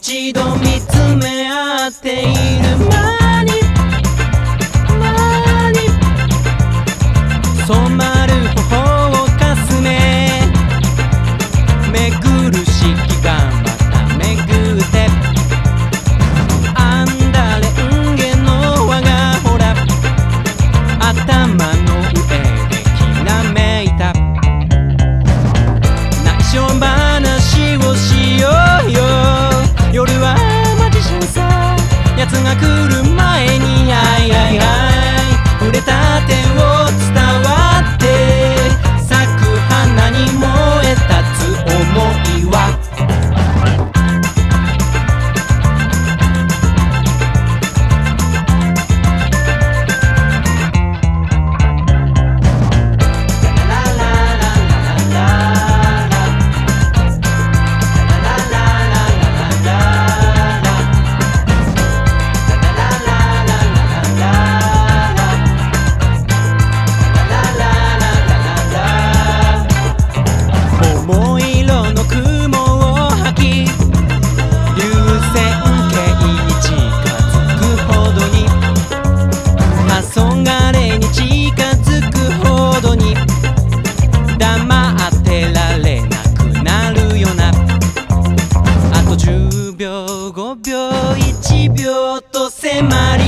一度見つめ合っている前1秒と迫り